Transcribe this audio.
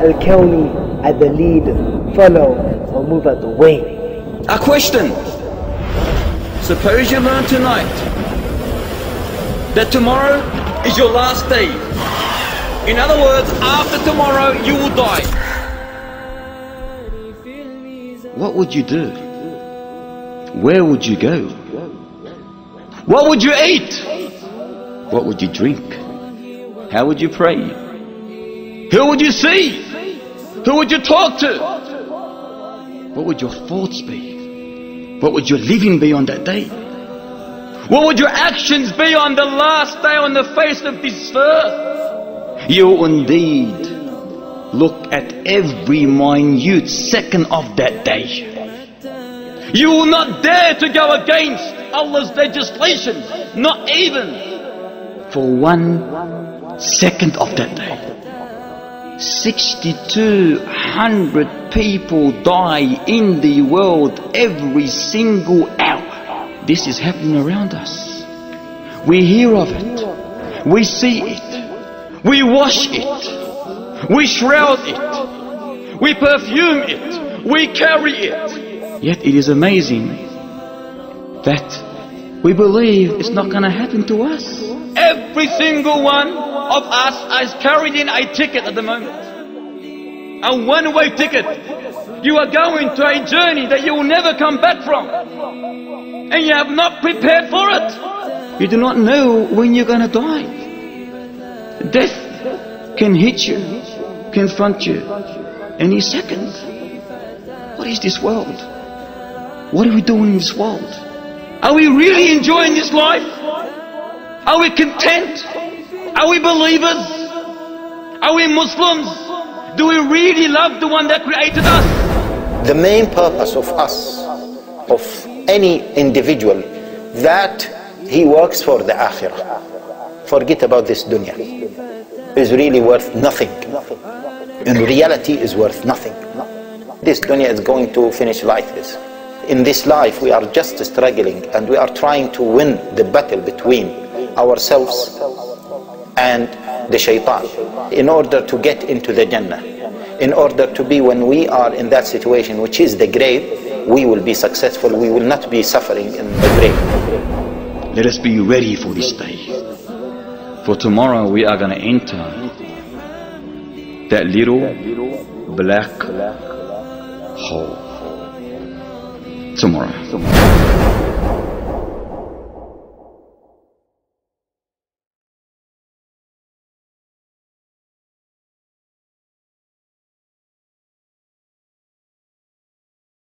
Al-Kawni at the lead, follow or move out the way. A question. Suppose you learn tonight that tomorrow is your last day. In other words, after tomorrow you will die. What would you do? Where would you go? What would you eat? What would you drink? How would you pray? Who would you see? Who would you talk to? What would your thoughts be? What would your living be on that day? What would your actions be on the last day on the face of this earth? You indeed look at every minute second of that day. You will not dare to go against Allah's legislation, not even for one second of that day. 6,200 people die in the world every single hour. This is happening around us. We hear of it. We see it. We wash it. We shroud it. We perfume it. We carry it. Yet it is amazing that we believe it's not going to happen to us. Every single one of us has carried in a ticket at the moment. A one-way ticket. You are going to a journey that you will never come back from. And you have not prepared for it. You do not know when you're going to die. Death can hit you, confront you any second. What is this world? What are we doing in this world? Are we really enjoying this life? Are we content? Are we believers? Are we Muslims? Do we really love the one that created us? The main purpose of us, of any individual, that he works for the akhirah. Forget about this dunya. Is really worth nothing. In reality is worth nothing. This dunya is going to finish like this in this life we are just struggling and we are trying to win the battle between ourselves and the shaitan in order to get into the Jannah. In order to be when we are in that situation which is the grave, we will be successful, we will not be suffering in the grave. Let us be ready for this day. For tomorrow we are going to enter that little black hole tomorrow.